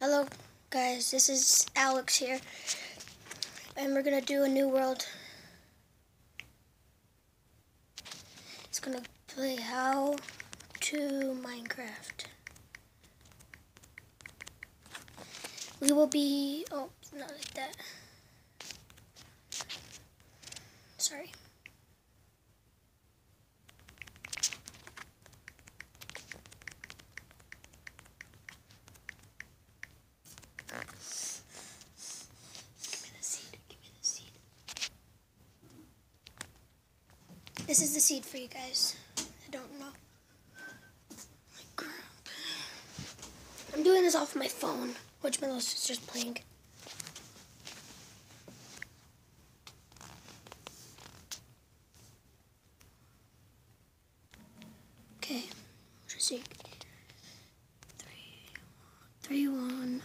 Hello, guys. This is Alex here, and we're gonna do a new world. It's gonna play how to Minecraft. We will be. Oh, not like that. Sorry. Give me the seed. Give me the seed. This is the seed for you guys. I don't know. I'm doing this off my phone, which my little sister's playing. Okay, let's see. Three, three, one,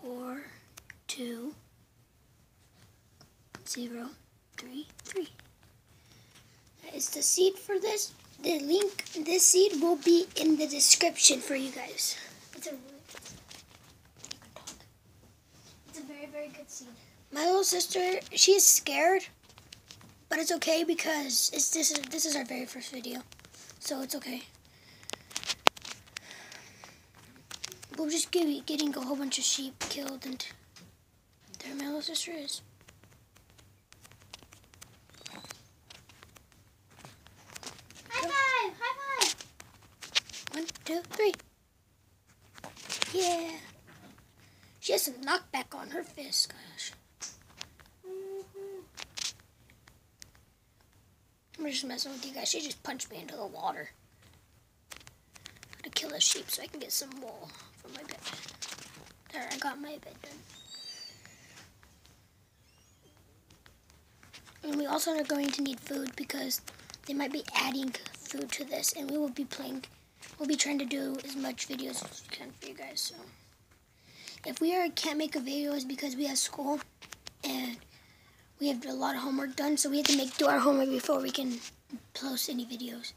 four, two, zero, three, three. That is the seed for this. The link, this seed will be in the description for you guys. It's a really It's a very, very good seed. My little sister, she's scared, but it's okay because it's this is this is our very first video, so it's okay. We'll just be getting a whole bunch of sheep killed, and there my little sister is. High five! High five! One, two, three. Yeah. She has some knockback on her fist, gosh. I'm just messing with you guys. She just punched me into the water. Gotta kill a sheep so I can get some wool for my bed. There, I got my bed done. And we also are going to need food because they might be adding food to this and we will be playing we'll be trying to do as much videos as we can for you guys so. If we are can't make a video it's because we have school and we have a lot of homework done so we have to make do our homework before we can post any videos.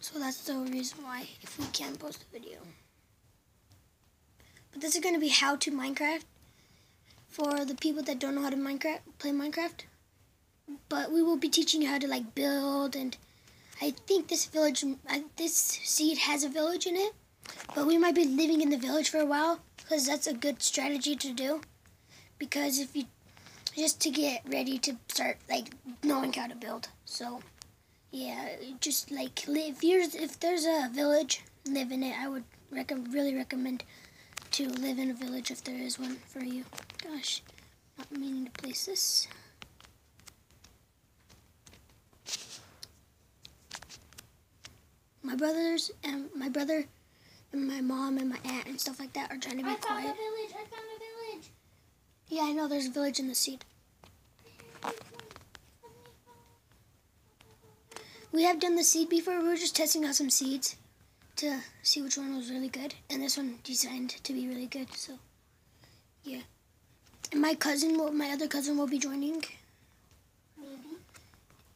So that's the reason why if we can't post a video. But this is going to be how to minecraft for the people that don't know how to minecraft play minecraft. But we will be teaching you how to like build and I think this village, uh, this seed has a village in it, but we might be living in the village for a while because that's a good strategy to do. Because if you, just to get ready to start like knowing how to build. So, yeah, just like. If you're, if there's a village, live in it. I would recommend, really recommend to live in a village if there is one for you. Gosh, not meaning to place this. My brothers and my brother and my mom and my aunt and stuff like that are trying to be I found quiet. a village! I found a village! Yeah, I know there's a village in the seed. We have done the seed before. We were just testing out some seeds to see which one was really good, and this one designed to be really good. So, yeah. And my cousin, will, my other cousin, will be joining.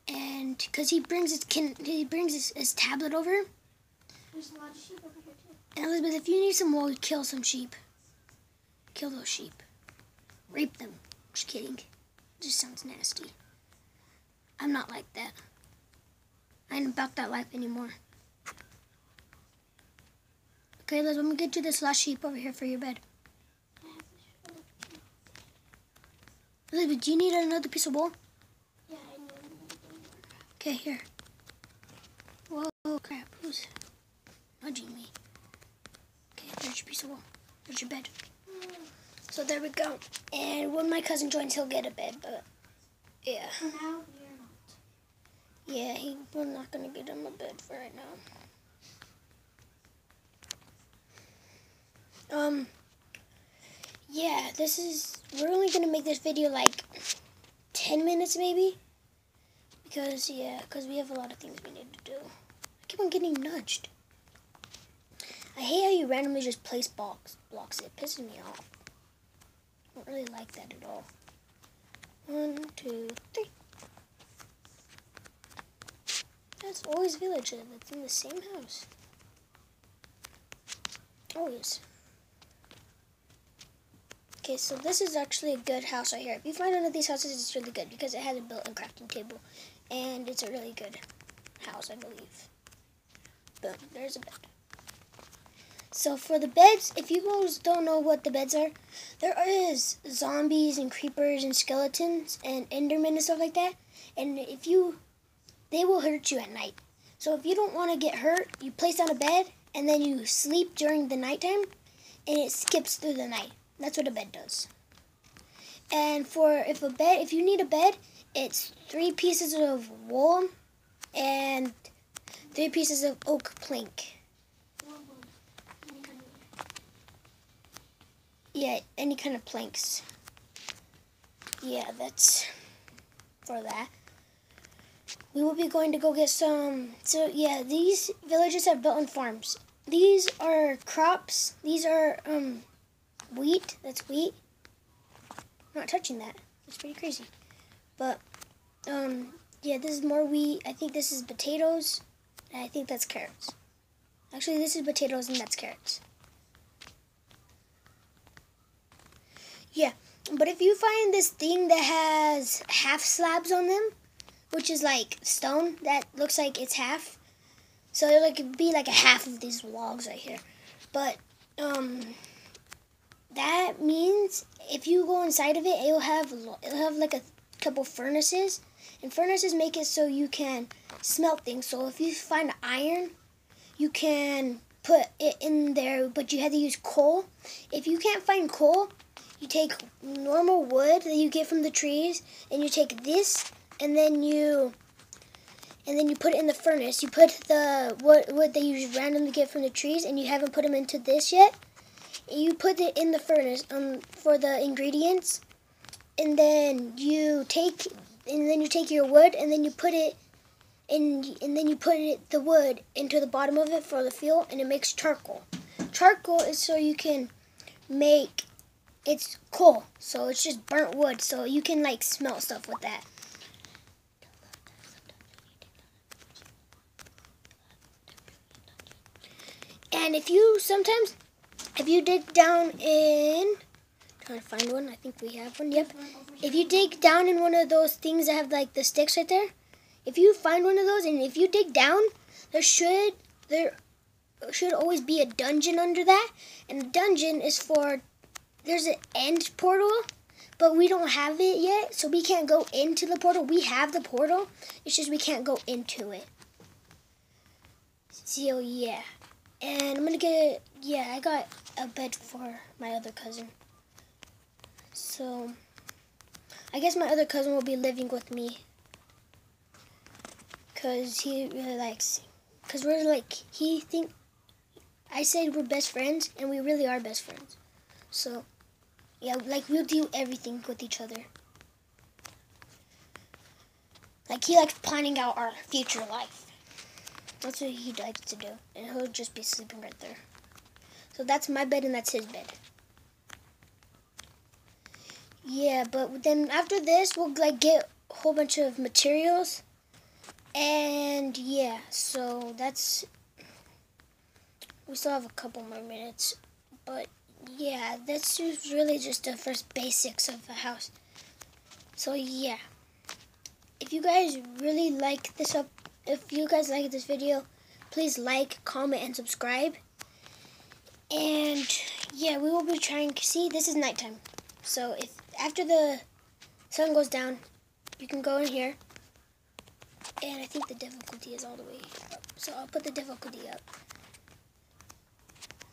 And because he brings his kin, he brings his, his tablet over. There's a lot of sheep over here too. And Elizabeth, if you need some wool, kill some sheep. Kill those sheep. Rape them. Just kidding. Just sounds nasty. I'm not like that. I ain't about that life anymore. Okay, Liz, let me get you this last sheep over here for your bed. Elizabeth, do you need another piece of wool? Yeah, I know. Okay, here. Whoa, crap. Who's nudging me? Okay, there's your piece of wool. There's your bed. So there we go. And when my cousin joins, he'll get a bed, but yeah. Now, we're not. Yeah, he, we're not going to get him a bed for right now. Um, yeah, this is, we're only going to make this video like 10 minutes maybe. Because, yeah, because we have a lot of things we need to do. I keep on getting nudged. I hate how you randomly just place blocks. Blocks. It pisses me off. I don't really like that at all. One, two, three. That's always village uh, that's in the same house. Always. Okay, so this is actually a good house right here. If you find one of these houses, it's really good because it has a built-in crafting table. And it's a really good house, I believe. Boom, there's a bed. So for the beds, if you guys don't know what the beds are, there is zombies and creepers and skeletons and endermen and stuff like that. And if you, they will hurt you at night. So if you don't want to get hurt, you place on a bed and then you sleep during the nighttime and it skips through the night. That's what a bed does. And for if a bed, if you need a bed, it's three pieces of wool and three pieces of oak plank. Yeah, any kind of planks. Yeah, that's for that. We will be going to go get some. So yeah, these villages have built-in farms. These are crops. These are um, wheat. That's wheat. I'm not touching that. It's pretty crazy. But um, yeah, this is more wheat. I think this is potatoes. And I think that's carrots. Actually, this is potatoes and that's carrots. Yeah, but if you find this thing that has half slabs on them, which is like stone that looks like it's half, so it like be like a half of these logs right here. But um, that means if you go inside of it, it'll have it'll have like a couple furnaces, and furnaces make it so you can smelt things. So if you find iron, you can put it in there, but you have to use coal. If you can't find coal, you take normal wood that you get from the trees and you take this and then you and then you put it in the furnace. You put the wood, wood that you randomly get from the trees and you haven't put them into this yet. You put it in the furnace um, for the ingredients and then you take and then you take your wood and then you put it in and then you put it the wood into the bottom of it for the fuel and it makes charcoal. Charcoal is so you can make it's coal, so it's just burnt wood, so you can like smell stuff with that. And if you sometimes, if you dig down in, to find one, I think we have one. Yep. If you dig down in one of those things that have like the sticks right there, if you find one of those, and if you dig down, there should there should always be a dungeon under that, and the dungeon is for there's an end portal, but we don't have it yet, so we can't go into the portal. We have the portal, it's just we can't go into it. So yeah, and I'm gonna get yeah I got a bed for my other cousin. So I guess my other cousin will be living with me because he really likes because we're like he think I said we're best friends and we really are best friends. So yeah, like we'll do everything with each other. Like he likes planning out our future life. That's what he likes to do. And he'll just be sleeping right there. So that's my bed and that's his bed. Yeah, but then after this we'll like get a whole bunch of materials. And yeah, so that's we still have a couple more minutes. But yeah, that's just really just the first basics of a house. So yeah, if you guys really like this up, if you guys like this video, please like, comment, and subscribe. And yeah, we will be trying. See, this is nighttime, so if after the sun goes down, you can go in here. And I think the difficulty is all the way up, so I'll put the difficulty up.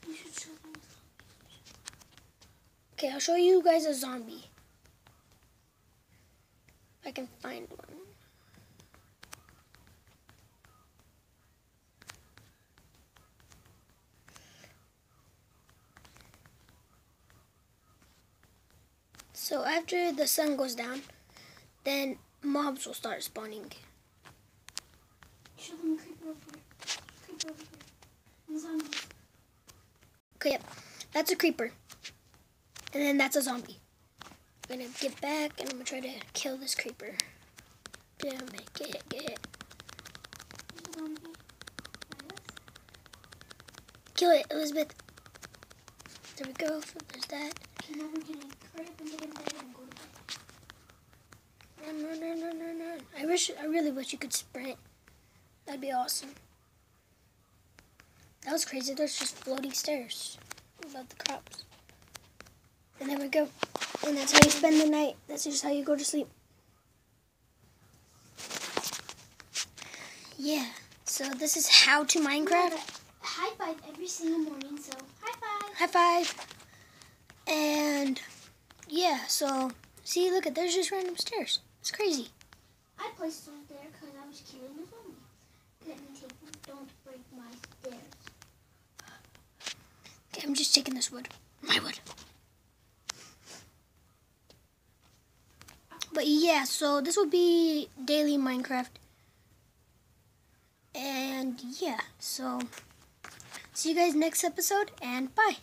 You should show them. Okay, I'll show you guys a zombie. If I can find one. So after the sun goes down, then mobs will start spawning. Show them a creeper over here. Creeper over here. And zombies. Okay, yep, that's a creeper. And then that's a zombie. I'm gonna get back and I'm gonna try to kill this creeper. Damn it, get it, get it. Zombie. There it is. Kill it, Elizabeth. There we go. There's that. Okay, now we're gonna hurry up and get in bed and go to bed. Run, run, run, run, run, run. I wish, I really wish you could sprint. That'd be awesome. That was crazy. There's just floating stairs above the crops. And there we go. And that's how you spend the night. That's just how you go to sleep. Yeah. So this is how to Minecraft. High five every single morning, so high five. High five. And yeah, so see, look at there's just random stairs. It's crazy. I placed them there because I was killing the zombies. Let me take them. Don't break my stairs. Okay, I'm just taking this wood. My wood. But yeah, so this will be daily Minecraft. And yeah, so see you guys next episode and bye.